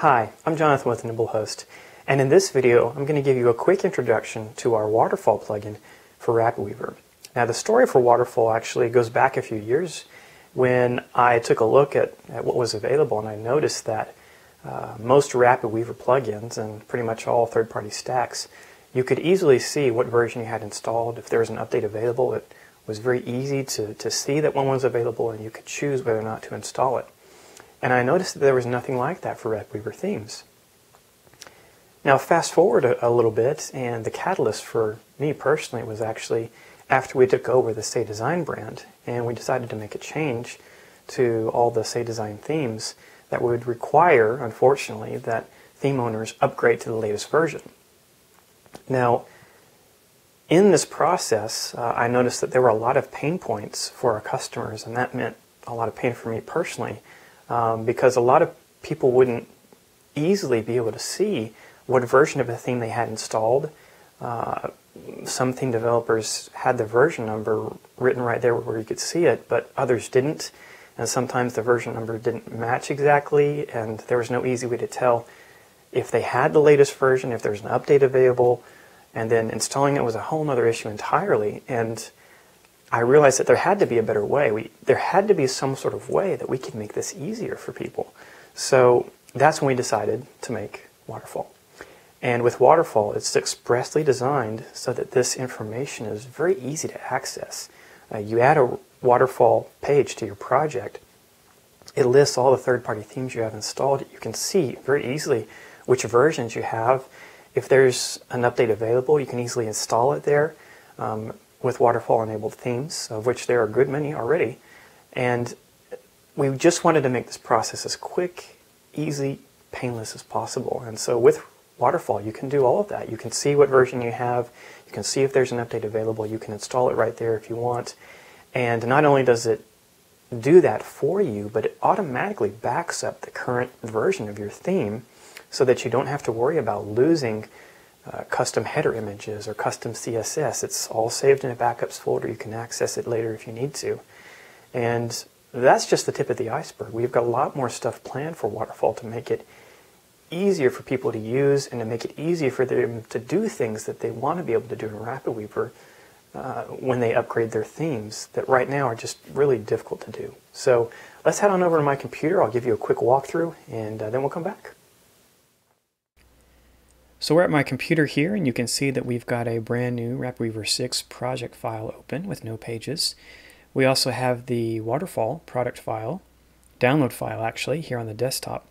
Hi, I'm Jonathan with Nimblehost, and in this video I'm going to give you a quick introduction to our Waterfall plugin for RapidWeaver. Now the story for Waterfall actually goes back a few years when I took a look at, at what was available and I noticed that uh, most RapidWeaver plugins and pretty much all third-party stacks, you could easily see what version you had installed. If there was an update available, it was very easy to, to see that one was available and you could choose whether or not to install it. And I noticed that there was nothing like that for RapidWeaver themes. Now, fast forward a, a, little bit, and the catalyst for me personally was actually after we took over the seyDesign brand, and we decided to make a change to all the seyDesign themes that would require, unfortunately, that theme owners upgrade to the latest version. Now, in this process, uh, I noticed that there were a lot of pain points for our customers, and that meant a lot of pain for me personally um, because a lot of people wouldn't easily be able to see what version of a theme they had installed. Uh, some theme developers had the version number written right there where you could see it, but others didn't. And sometimes the version number didn't match exactly, and there was no easy way to tell if they had the latest version, if there's an update available, and then installing it was a whole other issue entirely. And I realized that there had to be a better way. We, there had to be some sort of way that we could make this easier for people. So that's when we decided to make Waterfall. And with Waterfall, it's expressly designed so that this information is very easy to access. Uh, you add a Waterfall page to your project, it lists all the third-party themes you have installed. You can see very easily which versions you have. If there's an update available, you can easily install it there. Um, with waterfall enabled themes, of which there are a good many already. And we just wanted to make this process as quick, easy, painless as possible. And so with waterfall, you can do all of that. You can see what version you have, you can see if there's an update available, you can install it right there if you want. And not only does it do that for you, but it automatically backs up the current version of your theme so that you don't have to worry about losing uh, custom header images or custom CSS. It's all saved in a backups folder. You can access it later if you need to. And that's just the tip of the iceberg. We've got a lot more stuff planned for Waterfall to make it easier for people to use and to make it easier for them to do things that they want to be able to do in RapidWeaver uh, when they upgrade their themes that right now are just really difficult to do. So let's head on over to my computer. I'll give you a quick walkthrough and uh, then we'll come back. So we're at my computer here and you can see that we've got a brand new RapidWeaver 6 project file open with no pages. We also have the waterfall product file, download file actually, here on the desktop.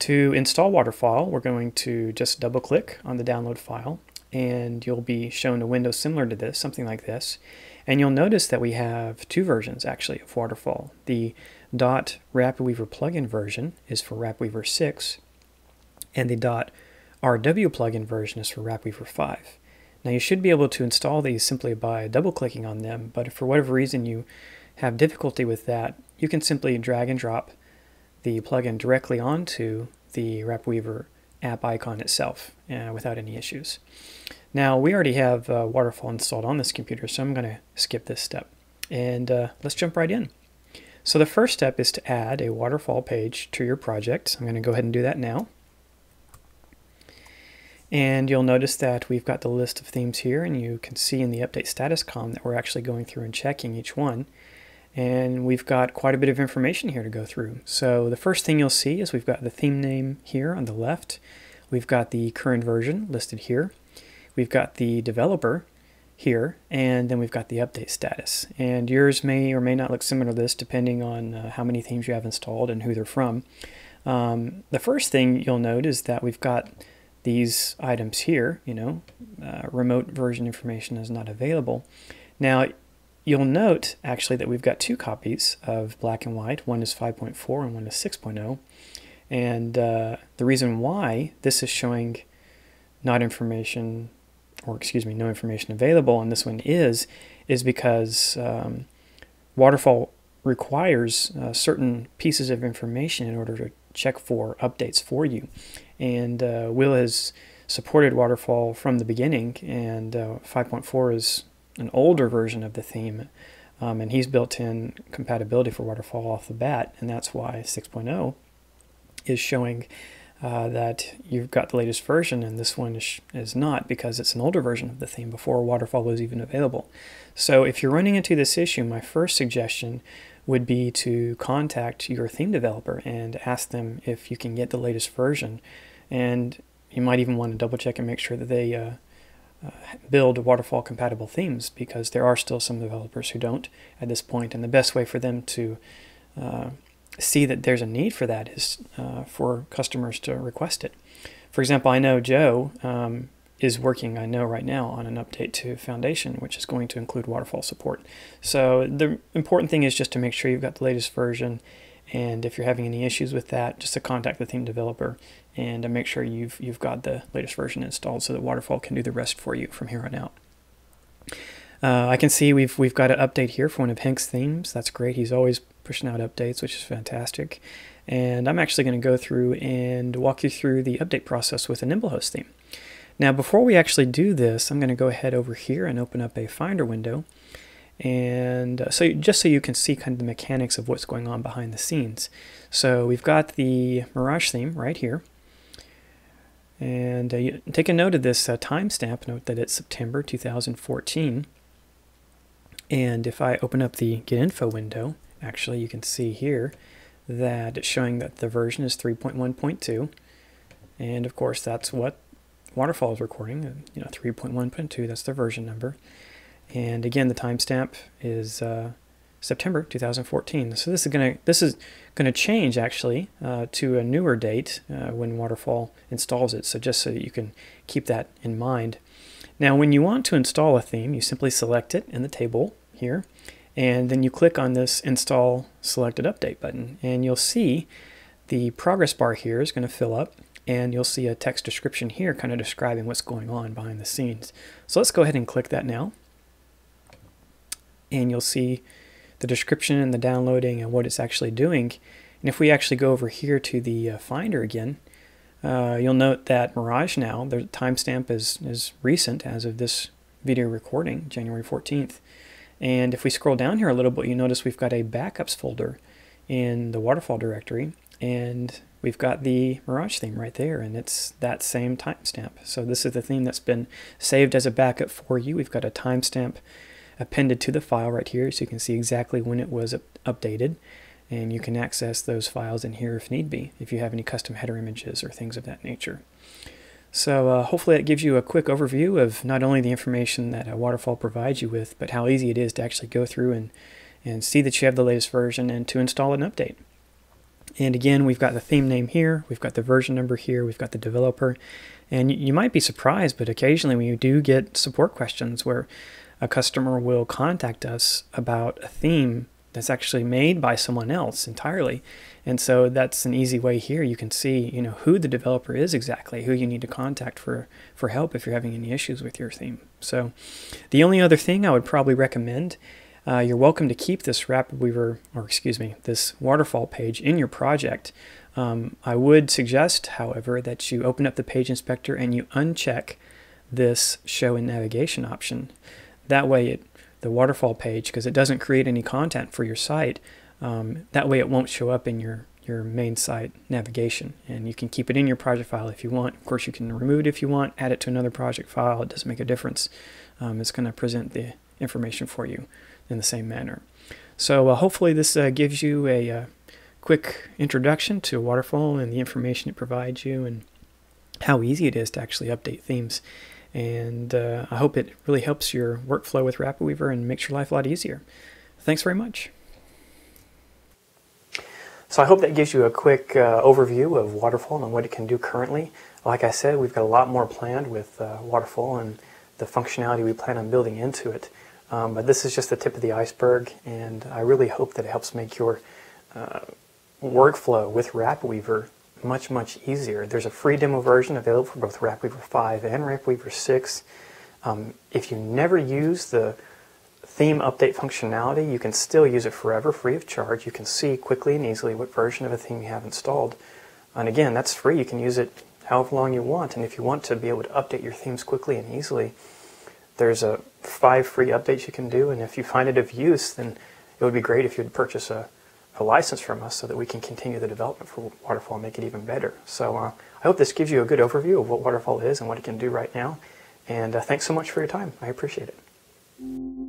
To install waterfall, we're going to just double click on the download file and you'll be shown a window similar to this, something like this. And you'll notice that we have two versions actually of waterfall. The dot RapidWeaver plugin version is for RapidWeaver 6 and the dot RW plugin version is for RapidWeaver 5. Now you should be able to install these simply by double clicking on them, but if for whatever reason you have difficulty with that, you can simply drag and drop the plugin directly onto the RapidWeaver app icon itself uh, without any issues. Now we already have uh, Waterfall installed on this computer, so I'm going to skip this step. And uh, let's jump right in. So the first step is to add a waterfall page to your project. I'm going to go ahead and do that now. And you'll notice that we've got the list of themes here, and you can see in the update status column that we're actually going through and checking each one. And we've got quite a bit of information here to go through. So the first thing you'll see is we've got the theme name here on the left. We've got the current version listed here. We've got the developer here, and then we've got the update status. And yours may or may not look similar to this depending on uh, how many themes you have installed and who they're from. Um, the first thing you'll note is that we've got these items here, you know, uh, remote version information is not available. Now, you'll note actually that we've got two copies of black and white. One is 5.4 and one is 6.0. And uh, the reason why this is showing not information, or excuse me, no information available, and this one is, is because um, Waterfall requires uh, certain pieces of information in order to check for updates for you. And uh, Will has supported Waterfall from the beginning, and uh, 5.4 is an older version of the theme. Um, and he's built in compatibility for Waterfall off the bat, and that's why 6.0 is showing uh, that you've got the latest version and this one is, is not because it's an older version of the theme before Waterfall was even available. So if you're running into this issue, my first suggestion would be to contact your theme developer and ask them if you can get the latest version. And you might even want to double check and make sure that they uh, uh, build waterfall compatible themes because there are still some developers who don't at this point. And the best way for them to uh, see that there's a need for that is uh, for customers to request it. For example, I know Joe um, is working, I know right now, on an update to Foundation, which is going to include waterfall support. So the important thing is just to make sure you've got the latest version. And if you're having any issues with that, just to contact the theme developer and make sure you've you've got the latest version installed so that Waterfall can do the rest for you from here on out. Uh, I can see we've we've got an update here for one of Hank's themes. That's great. He's always pushing out updates, which is fantastic. And I'm actually going to go through and walk you through the update process with a NimbleHost theme. Now, before we actually do this, I'm going to go ahead over here and open up a Finder window. And uh, so just so you can see kind of the mechanics of what's going on behind the scenes. So we've got the Mirage theme right here. And uh, take a note of this uh, timestamp, note that it's September 2014. And if I open up the Get Info window, actually you can see here that it's showing that the version is 3.1.2 and of course that's what waterfall is recording you know 3.1.2 that's the version number and again the timestamp is uh, September 2014 so this is going to this is to change actually uh, to a newer date uh, when waterfall installs it. So just so that you can keep that in mind. Now when you want to install a theme you simply select it in the table here and then you click on this install selected update button and you'll see the progress bar here is going to fill up and you'll see a text description here kind of describing what's going on behind the scenes. So let's go ahead and click that now and you'll see the description and the downloading and what it's actually doing. And if we actually go over here to the uh, Finder again, uh, you'll note that Mirage now, the timestamp is, is recent as of this video recording, January 14th. And if we scroll down here a little bit, you notice we've got a backups folder in the waterfall directory, and we've got the Mirage theme right there, and it's that same timestamp. So this is the theme that's been saved as a backup for you. We've got a timestamp appended to the file right here, so you can see exactly when it was updated, and you can access those files in here if need be, if you have any custom header images or things of that nature. So uh, hopefully that gives you a quick overview of not only the information that Waterfall provides you with, but how easy it is to actually go through and, and see that you have the latest version and to install an update. And again, we've got the theme name here, we've got the version number here, we've got the developer, and you might be surprised, but occasionally we do get support questions where a customer will contact us about a theme that's actually made by someone else entirely. And so that's an easy way here. You can see, you know, who the developer is exactly, who you need to contact for, for help if you're having any issues with your theme. So the only other thing I would probably recommend, uh, you're welcome to keep this RapidWeaver, or excuse me, this waterfall page in your project. Um, I would suggest, however, that you open up the page inspector and you uncheck this show in navigation option. That way it the waterfall page because it doesn't create any content for your site. Um, that way it won't show up in your, your main site navigation and you can keep it in your project file if you want. Of course you can remove it if you want, add it to another project file. It doesn't make a difference. Um, it's going to present the information for you in the same manner. So uh, hopefully this uh, gives you a uh, quick introduction to Waterfall and the information it provides you and how easy it is to actually update themes. And uh, I hope it really helps your workflow with RapidWeaver and makes your life a lot easier. Thanks very much. So I hope that gives you a quick uh, overview of Waterfall and what it can do currently. Like I said, we've got a lot more planned with uh, Waterfall and the functionality we plan on building into it. Um, but this is just the tip of the iceberg, and I really hope that it helps make your uh, workflow with RapidWeaver much, much easier. There's a free demo version available for both RapidWeaver 5 and RapidWeaver 6. Um, if you never use the theme update functionality, you can still use it forever free of charge. You can see quickly and easily what version of a theme you have installed. And again, that's free. You can use it however long you want. And if you want to be able to update your themes quickly and easily, there's a five free updates you can do. And if you find it of use, then it would be great if you'd purchase a a license from us so that we can continue the development for Waterfall and make it even better. So uh, I hope this gives you a good overview of what Waterfall is and what it can do right now. And uh, thanks so much for your time. I appreciate it.